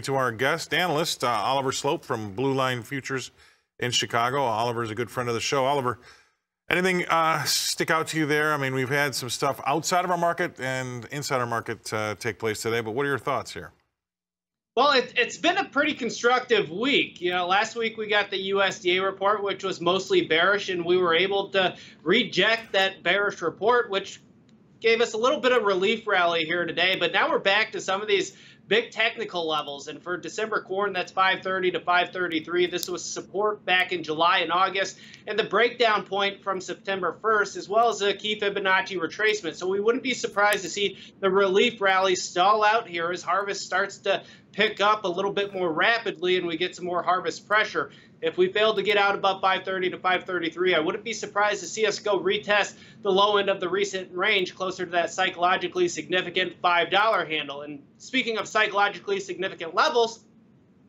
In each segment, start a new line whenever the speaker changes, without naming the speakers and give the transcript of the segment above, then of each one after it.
To our guest analyst, uh, Oliver Sloup from Blue Line Futures in Chicago. Oliver's a good friend of the show. Oliver, anything uh, stick out to you there? I mean, we've had some stuff outside of our market and inside our market uh, take place today, but what are your thoughts here?
Well, it, has been a pretty constructive week. You know, last week we got the USDA report, which was mostly bearish, and we were able to reject that bearish report, which gave us a little bit of relief rally here today. But now we're back to some of these big technical levels. And for December corn, that's 530 to 533. This was support back in July and August. And the breakdown point from September 1st, as well as a key Fibonacci retracement. So we wouldn't be surprised to see the relief rally stall out here as harvest starts to pick up a little bit more rapidly and we get some more harvest pressure. If we fail to get out above 530 to 533, I wouldn't be surprised to see us go retest the low end of the recent range closer to that psychologically significant $5 handle. And speaking of psychologically significant levels,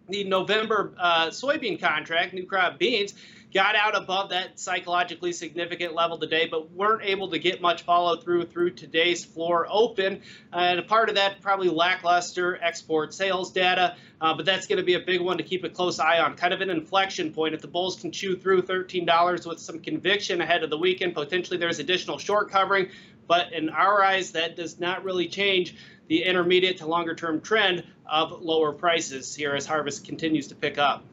the November uh, soybean contract, new crop beans, got out above that psychologically significant level today, but weren't able to get much follow through through today's floor open. And a part of that, probably lackluster export sales data, uh, but that's going to be a big one to keep a close eye on. Kind of an inflection point. If the bulls can chew through $13 with some conviction ahead of the weekend, potentially there's additional short covering. But in our eyes, that does not really change the intermediate to longer term trend of lower prices here as harvest continues to pick up.